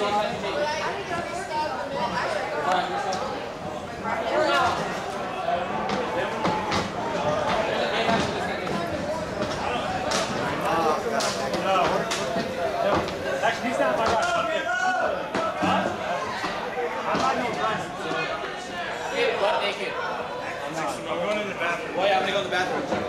I'm going to the bathroom. Well, yeah, I'm going to go to the bathroom.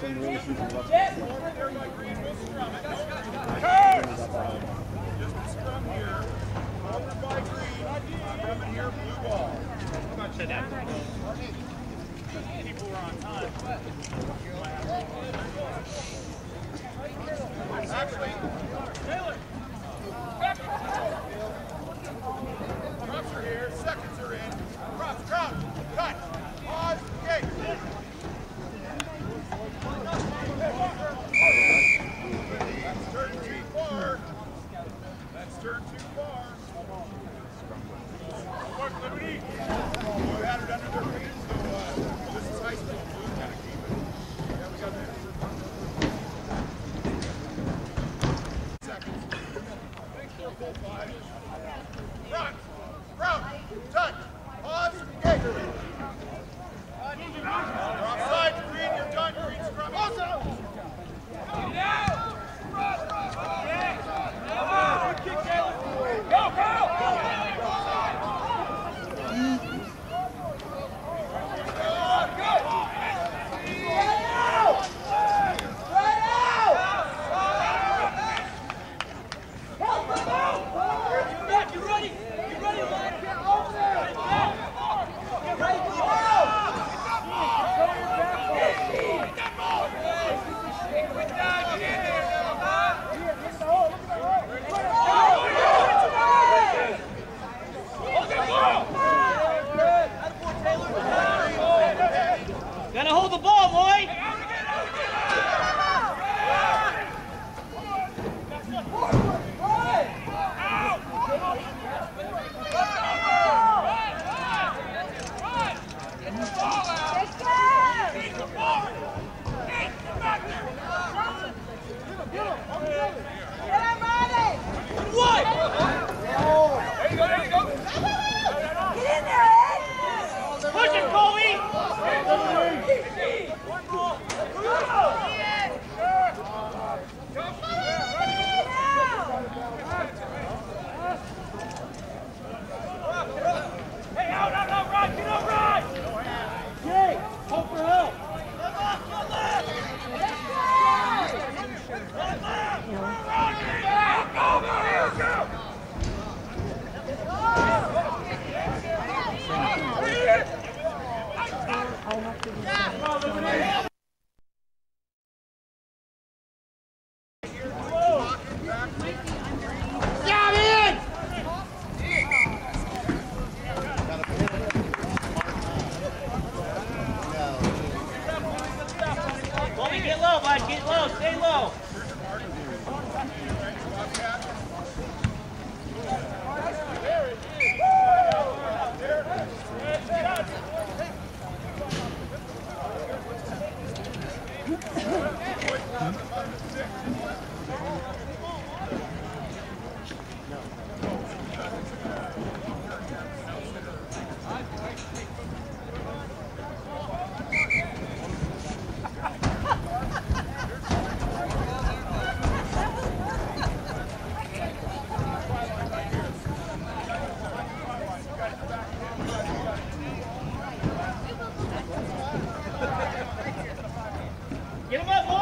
some really shooting left. Just a scrum here. Over by green. I'm coming here, blue ball. Come on, Chad. People were on time. Actually, Taylor. Get low, bud. Get low. Stay low. Get him up, boy!